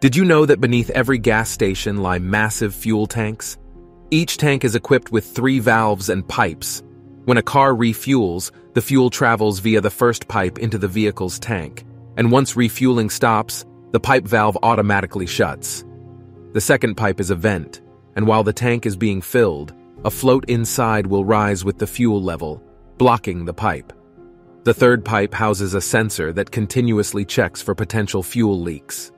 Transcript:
Did you know that beneath every gas station lie massive fuel tanks? Each tank is equipped with three valves and pipes. When a car refuels, the fuel travels via the first pipe into the vehicle's tank, and once refueling stops, the pipe valve automatically shuts. The second pipe is a vent, and while the tank is being filled, a float inside will rise with the fuel level, blocking the pipe. The third pipe houses a sensor that continuously checks for potential fuel leaks.